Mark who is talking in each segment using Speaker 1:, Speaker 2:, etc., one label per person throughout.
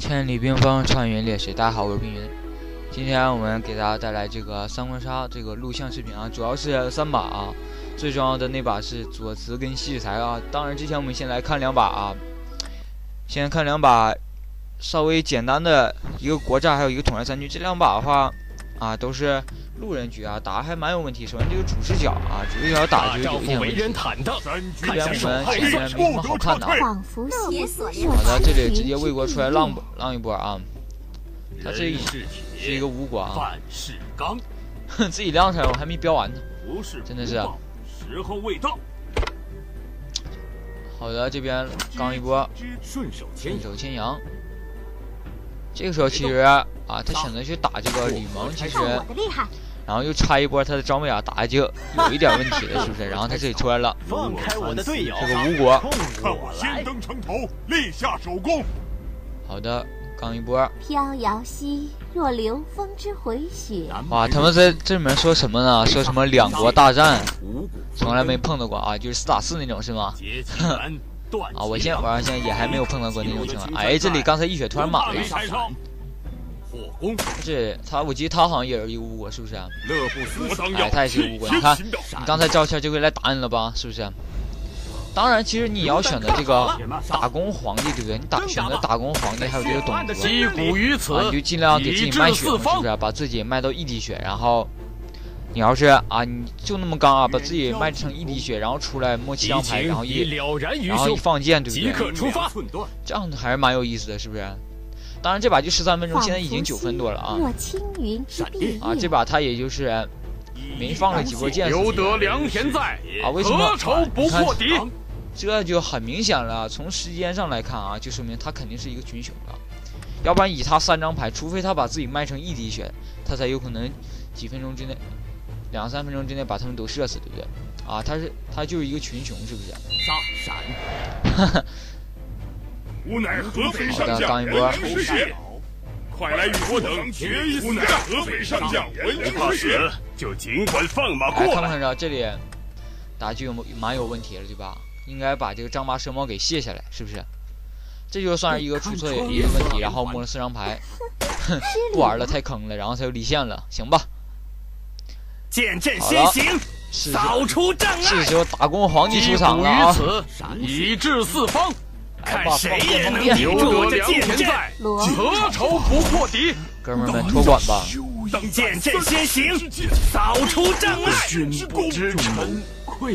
Speaker 1: 千里冰封，穿云裂水。大家好，我是冰云。今天我们给大家带来这个三国杀这个录像视频啊，主要是三把啊，最重要的那把是左慈跟西子才啊。当然，之前我们先来看两把啊，先看两把稍微简单的一个国战，还有一个统帅三军。这两把的话啊，都是。路人局啊，打还蛮有问题。首先这个主视角啊，主视角打就有一点问题。这边我们前面没什么好看的。好的，这里直接魏国出来浪浪一波啊。他这是一个吴国啊。哼，自己亮出来，我还没标完呢。真的是。时候未到。好的，这边刚一波，顺手牵羊。这个时候其实啊，他选择去打这个吕蒙，其实。然后又拆一波他的张贝尔，打就有一点问题了，是不是？然后他这里出来了，放开我的队友，这个吴国，看我先登城头，立下首功。好的，刚一波。飘摇兮若流风之回雪。哇，他们在这里面说什么呢？说什么两国大战，从来没碰到过啊，就是四打四那种是吗？啊，我现在玩上现在也还没有碰到过那种情况。哎，这里刚才一血突然满了。这他，我记得他好像也是一个吴国，是不是？乐不思哎，他也是吴国。你看，你刚才招签就会来打你了吧？是不是？当然，其实你要选择这个打工皇帝，对不对？你打选择打工皇帝，还有这个董卓，啊，你就尽量给自己卖血，是不是？把自己卖到一滴血，然后你要是啊，你就那么刚啊，把自己卖成一滴血，然后出来摸七张牌，然后一然后一放箭，对不对？这样还是蛮有意思的，是不是？当然，这把就十三分钟，现在已经九分多了啊！啊，这把他也就是没放了几波箭。留得良田在啊？为什么？不破敌，这就很明显了。从时间上来看啊，就说明他肯定是一个群雄了。要不然以他三张牌，除非他把自己卖成一滴血，他才有可能几分钟之内、两三分钟之内把他们都射死，对不对？啊，他是他就是一个群雄，是不是？杀闪！吾乃合肥上将文之血，快来与我等决一死吾乃合肥上将文之血，就尽管放马过来。看没看着这里打就有蛮有问题了，对吧？应该把这个张八蛇矛给卸下来，是不是？这就算是一个出错一个问题，然后摸了四张牌，不 玩了，太坑了，然后他又离线了，行吧？见阵先行，扫除障碍。是时候打工皇帝出场了啊！以至四方。看谁也能顶住我这剑阵，何愁不破敌？哥们们托管吧！等剑阵先行，扫除障碍。君不知臣，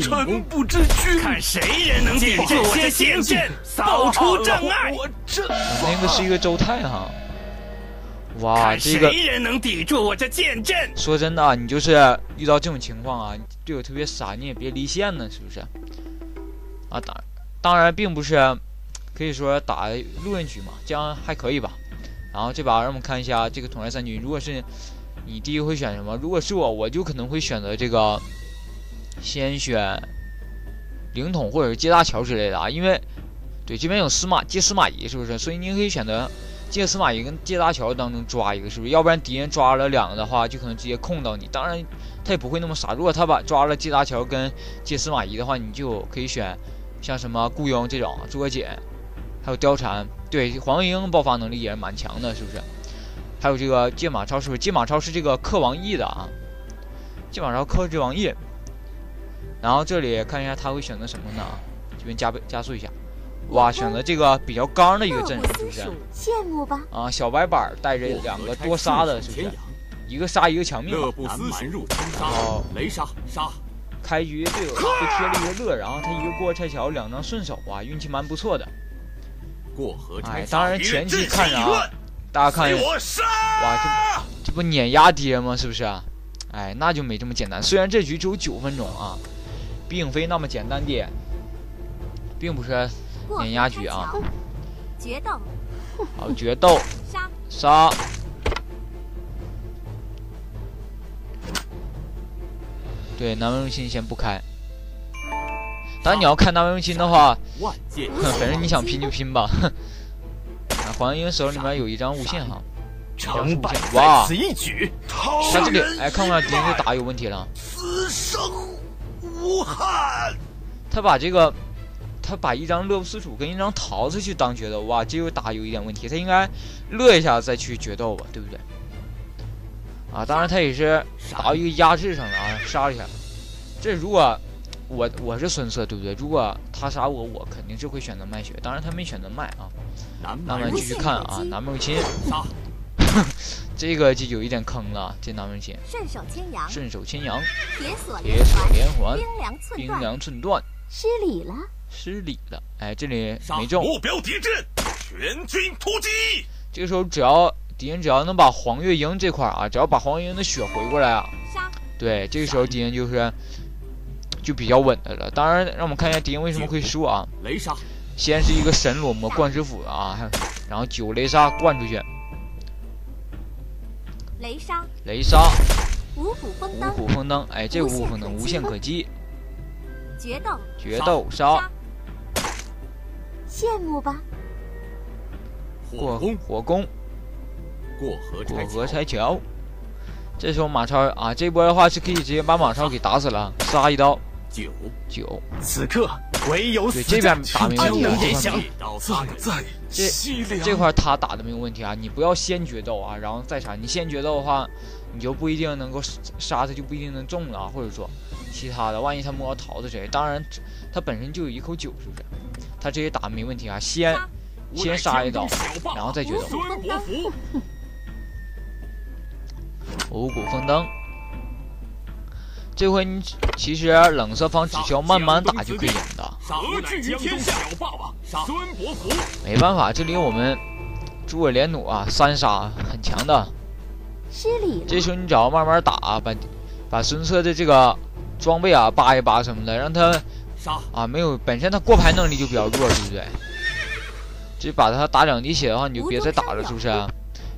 Speaker 1: 臣不知君。看谁人能顶住我这剑阵，扫除障碍。我这那个是一个周泰哈。哇，这个谁人能抵住我这剑阵？说真的啊，你就是遇到这种情况啊，队友特别傻，你也别离线呢，是不是？啊，当当然并不是。可以说打路人局嘛，这样还可以吧。然后这把让我们看一下这个统帅三军，如果是你第一会选什么？如果是我，我就可能会选择这个，先选灵统或者是接大乔之类的啊。因为对这边有司马接司马懿，是不是？所以你可以选择借司马懿跟借大乔当中抓一个，是不是？要不然敌人抓了两个的话，就可能直接控到你。当然他也不会那么傻，如果他把抓了借大乔跟借司马懿的话，你就可以选像什么雇佣这种诸葛瑾。还有貂蝉，对黄莺爆发能力也是蛮强的，是不是？还有这个借马超，是不是？借马超是这个克王毅的啊？借马超克制王毅。然后这里看一下他会选择什么呢？这边加倍加速一下，哇，选择这个比较刚的一个阵容，是不是？羡慕吧？啊，小白板带着两个多杀的，是不是？一个杀一个强命。哦，雷杀杀。开局队友就贴了一个乐，然后他一个过拆桥，两张顺手啊，运气蛮不错的。过河哎，当然前期看着啊，大家看，哇，这这不碾压敌人吗？是不是啊？哎，那就没这么简单。虽然这局只有九分钟啊，并非那么简单的，并不是碾压局啊。决斗，好，决斗，杀，杀。对，南门入侵先不开。当然你要看大用心的话，反正你想拼就拼吧。黄英手里面有一张无限哈，成败哇！他这里哎，看看敌人这打有问题了。此生无憾。他把这个，他把一张乐不思蜀跟一张桃子去当决斗，哇，这又打有一点问题。他应该乐一下再去决斗吧，对不对？啊，当然他也是打到一个压制上了啊，杀了一下。这如果我我是孙策，对不对？如果他杀我，我肯定是会选择卖血。当然他没选择卖啊。那么继续看啊，南梦卿。这个就有一点坑了，这南梦亲。
Speaker 2: 顺手牵羊，
Speaker 1: 顺手牵羊，
Speaker 2: 铁锁
Speaker 1: 铁锁连环，
Speaker 2: 冰凉寸
Speaker 1: 断，
Speaker 2: 失礼了，
Speaker 1: 失礼了。哎，这里没中。
Speaker 3: 目标敌阵，全军突击。
Speaker 1: 这个时候只要敌人只要能把黄月英这块啊，只要把黄月英的血回过来啊，对，这个时候敌人就是就比较稳的了。当然，让我们看一下敌人为什么会输啊？
Speaker 3: 雷杀，
Speaker 1: 先是一个神裸魔贯之斧啊，然后九雷杀灌出去。
Speaker 2: 雷杀，
Speaker 1: 雷杀，
Speaker 2: 五虎风灯，
Speaker 1: 五虎风灯，哎，这五虎风灯无限可击。
Speaker 2: 决斗，
Speaker 1: 决斗杀，
Speaker 2: 羡慕吧。
Speaker 1: 过火攻，
Speaker 3: 过河
Speaker 1: 过河拆桥。这时候马超啊，这波的话是可以直接把马超给打死了，杀一刀。
Speaker 3: 九
Speaker 1: 九，
Speaker 3: 此刻唯有
Speaker 1: 对这边打没问题，
Speaker 3: 这
Speaker 1: 这块他打的没有问题啊，你不要先决斗啊，然后再杀。你先决斗的话，你就不一定能够杀他，就不一定能中了，或者说其他的，万一他摸到桃子谁？当然他本身就有一口酒，是不是？他这些打没问题啊，先先杀一刀，然后再决斗。五谷丰登。这回你其实冷色方只需要慢慢打就可以赢的。没办法，这里我们诸葛连弩啊，三杀很强的。
Speaker 2: 失礼
Speaker 1: 这时候你只要慢慢打，把把孙策的这个装备啊扒一扒什么的，让他啊没有本身他过牌能力就比较弱，对不对？这把他打两滴血的话，你就别再打了，是不是？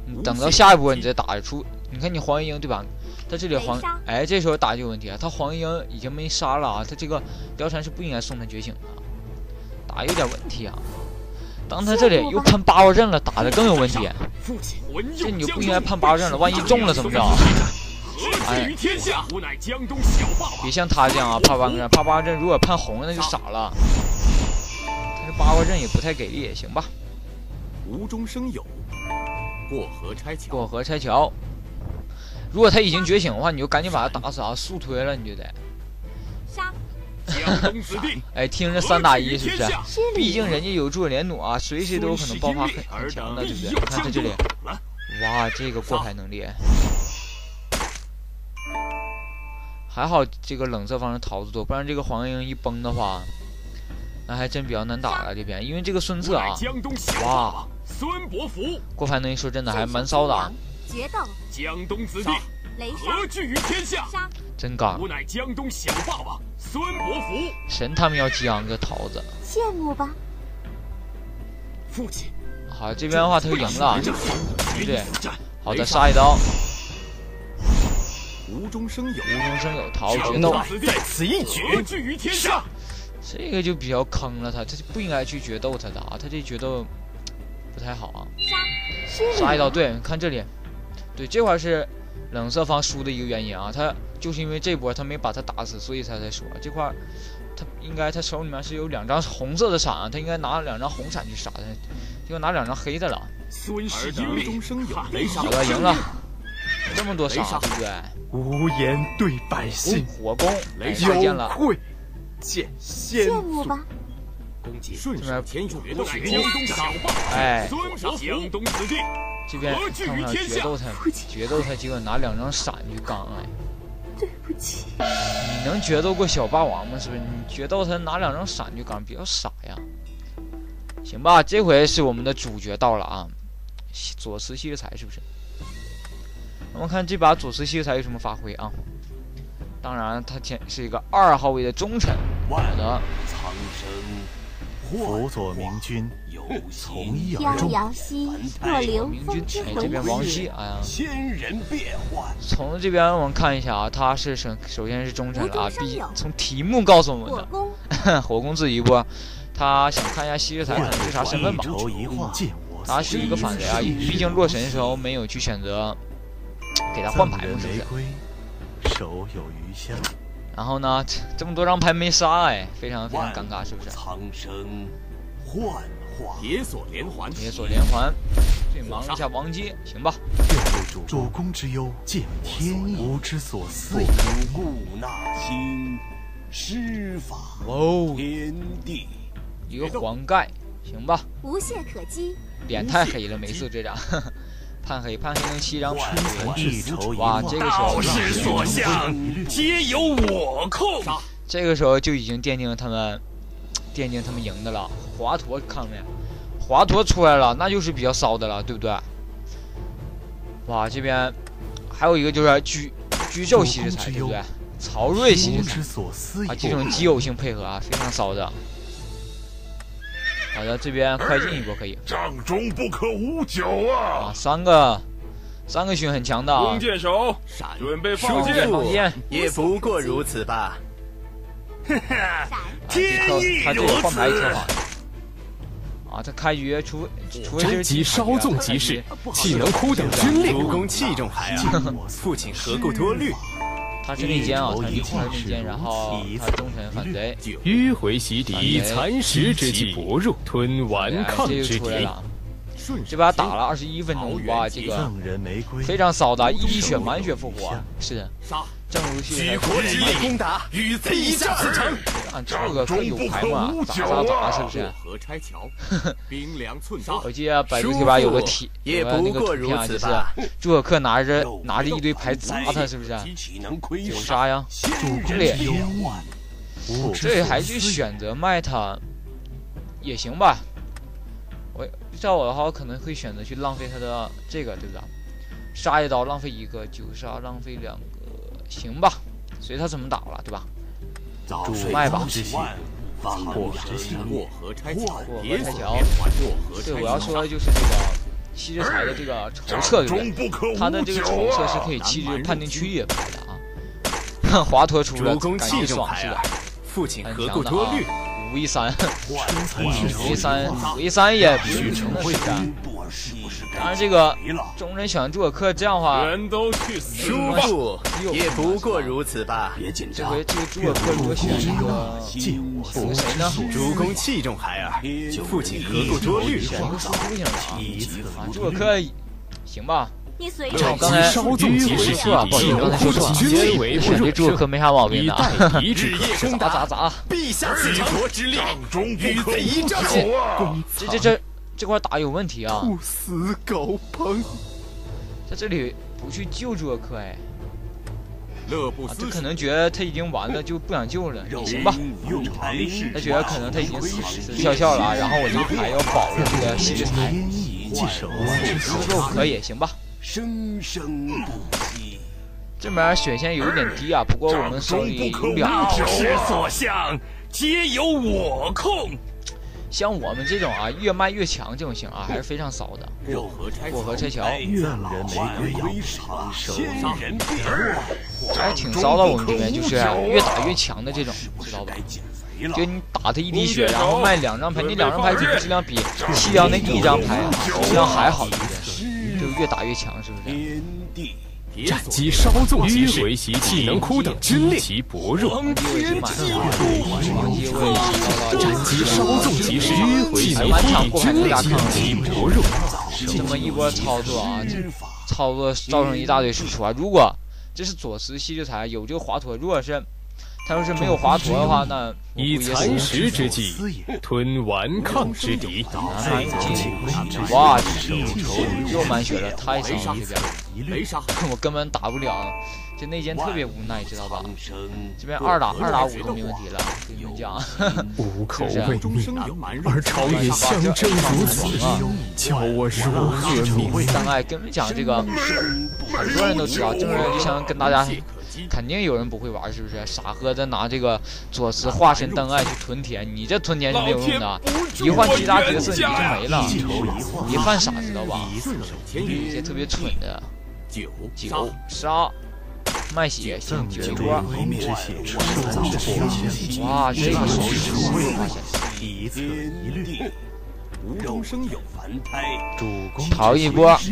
Speaker 1: 你等到下一波你再打出。你看你黄月英对吧？他这里黄，哎，这时候打就有问题啊！他黄英已经没杀了啊！他这个貂蝉是不应该送他觉醒的，打有点问题啊！当他这里又判八卦阵了，打的更有问题。这你就不应该判八卦阵了，万一中了怎么着？哎，别像他这样啊！怕八卦阵，怕八卦阵，如果判红了那就傻了。但是八卦阵也不太给力，行吧？
Speaker 3: 无中生有，过河拆桥，
Speaker 1: 过河拆桥。如果他已经觉醒的话，你就赶紧把他打死啊！速推了，你就得
Speaker 2: 杀。
Speaker 1: 哎，听着三打一是不是？毕竟人家有诸葛连弩啊，随时都有可能爆发很很强的，对不对？你看他这里，哇，这个过牌能力，还好这个冷色方的桃子多，不然这个黄莺一崩的话，那还真比较难打了这边，因为这个孙策啊，哇，孙伯符过牌能力说真的还蛮骚的。
Speaker 2: 决斗，
Speaker 3: 江东子弟何惧于天下？
Speaker 1: 真刚！
Speaker 3: 吾乃江东小霸王孙伯符。
Speaker 1: 神他们要将个桃子，
Speaker 2: 羡慕吧？
Speaker 3: 父亲，
Speaker 1: 好，这边的话他就赢了，对不对？好的，杀一刀。
Speaker 3: 无中生有，
Speaker 1: 无中生有，桃决斗，
Speaker 3: 在此一举。何惧于天下？
Speaker 1: 这个就比较坑了，他他不应该去决斗他的啊，他这决斗不太好啊。
Speaker 2: 杀，
Speaker 1: 杀一刀，对，看这里。对，这块是冷色方输的一个原因啊，他就是因为这波他没把他打死，所以他才输。这块他应该他手里面是有两张红色的闪啊，他应该拿两张红闪去杀他，结果拿两张黑的了。
Speaker 3: 孙氏无中生有，
Speaker 1: 好的，赢了，这么多杀，对不对？
Speaker 3: 无言对百姓，
Speaker 1: 火攻，雷见了
Speaker 3: 会见先
Speaker 2: 祖。羡慕吧。
Speaker 3: 顺手前有绝学，
Speaker 1: 哎，
Speaker 3: 江东子弟。
Speaker 1: 这边看看决斗他，决斗他，结果拿两张闪去刚哎！
Speaker 2: 对不起，
Speaker 1: 你能决斗过小霸王吗？是不是？你决斗他拿两张闪去刚，比较傻呀。行吧，这回是我们的主角到了啊，左慈西才是不是？我们看这把左慈西才有什么发挥啊？当然，他前是一个二号位的忠臣。好的。
Speaker 3: 辅佐明君，从一
Speaker 2: 而终。
Speaker 1: 明君，哎，这边王熙，哎呀，
Speaker 3: 千人变幻。
Speaker 1: 从这边我们看一下啊，他是首首先是忠臣了啊，毕竟从题目告诉我们的，火攻 自己一波。他想看一下西日才是啥身份吧？他是一个反贼啊，毕竟洛神的时候没有去选择给他换牌嘛，是不是？
Speaker 3: 手有余香。
Speaker 1: 然后呢，这么多张牌没杀，哎，非常非常尴尬，是不是？
Speaker 3: 苍生幻化，铁锁连环，
Speaker 1: 铁锁连环，这，忙一下王阶，行吧。
Speaker 4: 主公之忧，见天意，吾之所思，
Speaker 3: 故纳新施法，天地，
Speaker 1: 一个黄盖，行吧。
Speaker 2: 无懈可击，
Speaker 1: 脸太黑了，没色这张。判黑，判黑能七张牌。哇，这个时候，
Speaker 3: 所向皆由我控。
Speaker 1: 这个时候就已经奠定了他们，奠定他们赢的了。华佗看没？华佗出来了，那就是比较骚的了，对不对？哇，这边还有一个就是居居寿吸食财，对不对？曹睿吸食财啊，这种基友性配合啊，非常骚的。好的，这边快进一波可以。
Speaker 5: 掌中不可无酒啊！
Speaker 1: 啊，三个，三个群很强的啊。弓
Speaker 5: 箭手，准备放箭。
Speaker 1: 放箭，
Speaker 3: 也不过如此吧。
Speaker 1: 天意他这个换牌。啊，他开局除除
Speaker 6: 真即稍纵即逝，岂能枯等军令？
Speaker 3: 主公器重孩儿！父亲何故多虑？
Speaker 1: 他是内奸啊，他是内奸，然后他忠臣反贼，
Speaker 6: 迂回袭敌，蚕食之计薄弱，吞顽抗之敌。
Speaker 1: 这把打了二十一分钟，哇，这个非常骚的，一血满血复活，是的。正如
Speaker 3: 举国之力攻打，与贼一战死城。
Speaker 1: 啊，这个可有牌嘛？咋咋咋，是不是？我记得百度贴吧有个贴，有个那个图片啊，就是朱可克拿着拿着一堆牌砸他，是不是？有啥呀？这里，这还去选择卖他，也行吧。我照我的话，我可能会选择去浪费他的这个，对不对？杀一刀浪费一个，九杀浪费两个。行吧，随他怎么打了，对吧？主卖吧。过河拆桥，过河拆桥。对，我要说的就是这个七日财的这个筹策，对不对？他的这个筹策是可以七日判定区域牌的啊。华佗出了，感觉爽是吧？很强的啊。五一三，五一三，五一三也不是成的是吧？当然，这个众人选诸葛恪这样的话，
Speaker 3: 全都去死吧！也不过如此吧。
Speaker 1: 这回这个诸葛恪如果选这个选谁呢？
Speaker 3: 主公器重孩儿，父亲何故多虑？
Speaker 1: 选个苏行了啊！诸葛恪，行吧。
Speaker 2: 你随
Speaker 1: 我刚才说错啊，不好意思，刚才说错了。选这诸葛恪没啥毛病的。砸砸砸！
Speaker 3: 陛下举国之力，与贼一战
Speaker 1: 这这这。这块打有问题啊！
Speaker 3: 不死狗烹，
Speaker 1: 在这里不去救诸葛恪哎，他可能觉得他已经完了，就不想救了，也行吧。他觉得可能他已经死死翘翘了，然后我这个牌要保着这个吸血财，思路可以，行吧。这边血线有点低啊，不过我们手里有两条。
Speaker 3: 所向皆由我控。
Speaker 1: 像我们这种啊，越卖越强这种型啊，还是非常骚的。过河拆桥，还挺骚的。我们这边就是越打越强的这种，知道吧？就你打他一滴血，然后卖两张牌，你两张牌质量比弃掉那一张牌啊，质量还好一点，就越打越强，是不是？
Speaker 6: 战机稍纵即逝，迂回袭技能枯等军令，其薄弱。
Speaker 1: 战
Speaker 6: 机稍纵即逝，迂回袭技能枯等军令，其薄弱。
Speaker 1: 这么一波操作啊，操作造成一大堆输出啊！如果这是左慈吸血财，有这个华佗，如果是。他要是没有华佗的话，那
Speaker 6: 以蚕食之计吞顽抗之敌。
Speaker 1: 哇，又满血了，太伤了这边，我根本打不了，这内奸特别无奈，知道吧？这边二打二打五都没问题了，跟你们讲，
Speaker 6: 五口为命，而朝野相争如此，叫我如何明？
Speaker 1: 当爱跟你们讲这个，很多人都知道，正人就想跟大家。肯定有人不会玩，是不是？傻呵的拿这个左慈化身灯爱去屯田，你这屯田是没有用的，一换其他角色你就没了，你犯傻知道吧？有些特别蠢的，九九杀卖血先绝波，哇，这个手势会发现。无中生有，逃一波。说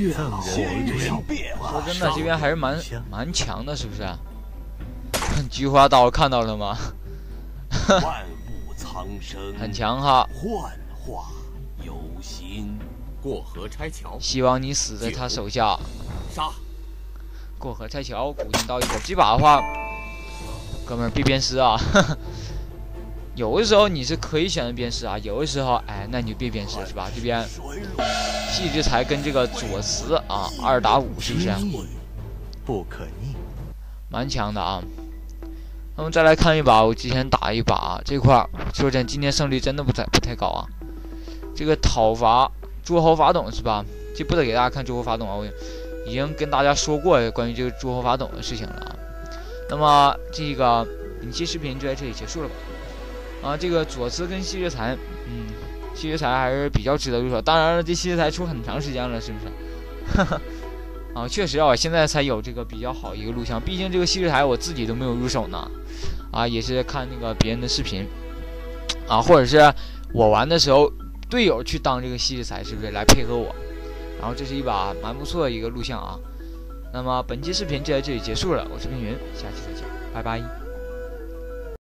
Speaker 1: 真的，这边还是蛮蛮强的，是不是？菊花刀看到了吗？
Speaker 3: 万物苍生，
Speaker 1: 很强哈。
Speaker 3: 幻化有心，过河拆桥。
Speaker 1: 希望你死在他手下。
Speaker 3: 杀。
Speaker 1: 过河拆桥，古剑刀一口，这把的话，哥们儿别鞭尸啊！有的时候你是可以选择鞭尸啊，有的时候哎，那你就别鞭尸是吧？这边细之才跟这个左慈啊，二打五是不是？
Speaker 4: 不可逆，
Speaker 1: 蛮强的啊。那么再来看一把，我之前打一把这块儿，说真，今天胜率真的不太不太高啊。这个讨伐诸侯法董是吧？就不得给大家看诸侯法董啊，我已经跟大家说过关于这个诸侯法董的事情了啊。那么这个本期视频就在这里结束了吧？啊，这个左慈跟西之才，嗯，西之才还是比较值得入手。当然了，这西之才出很长时间了，是不是？哈 哈啊，确实啊，现在才有这个比较好一个录像。毕竟这个西之才我自己都没有入手呢。啊，也是看那个别人的视频，啊，或者是我玩的时候，队友去当这个西之才，是不是来配合我？然后这是一把蛮不错的一个录像啊。那么本期视频就在这里结束了，我是冰云，下期再见，拜拜。